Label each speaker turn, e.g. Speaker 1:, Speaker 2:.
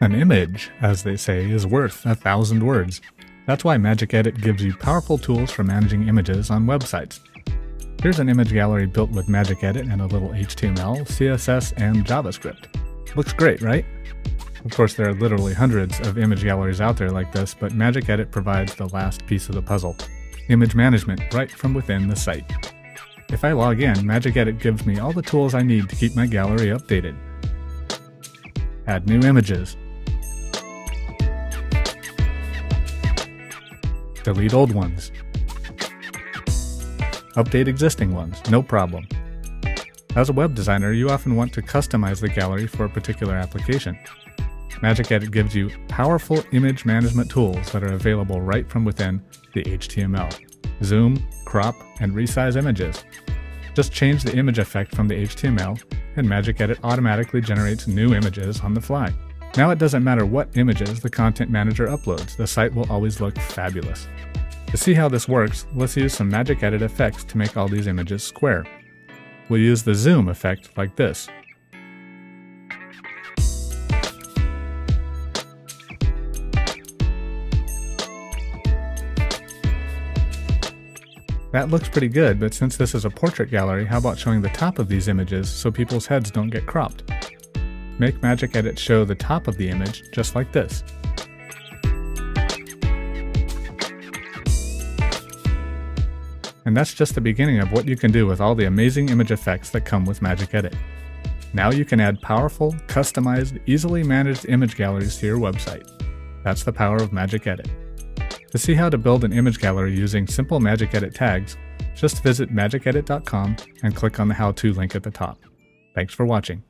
Speaker 1: An image, as they say, is worth a thousand words. That's why Magic Edit gives you powerful tools for managing images on websites. Here's an image gallery built with Magic Edit and a little HTML, CSS, and JavaScript. Looks great, right? Of course, there are literally hundreds of image galleries out there like this, but Magic Edit provides the last piece of the puzzle image management right from within the site. If I log in, Magic Edit gives me all the tools I need to keep my gallery updated. Add new images. Delete old ones. Update existing ones, no problem. As a web designer, you often want to customize the gallery for a particular application. Magic Edit gives you powerful image management tools that are available right from within the HTML. Zoom, crop, and resize images. Just change the image effect from the HTML, and Magic Edit automatically generates new images on the fly. Now it doesn't matter what images the Content Manager uploads, the site will always look fabulous. To see how this works, let's use some Magic Edit effects to make all these images square. We'll use the zoom effect like this. That looks pretty good, but since this is a portrait gallery, how about showing the top of these images so people's heads don't get cropped? Make Magic Edit show the top of the image just like this. And that's just the beginning of what you can do with all the amazing image effects that come with Magic Edit. Now you can add powerful, customized, easily managed image galleries to your website. That's the power of Magic Edit. To see how to build an image gallery using simple Magic Edit tags, just visit magicedit.com and click on the how-to link at the top. Thanks for watching.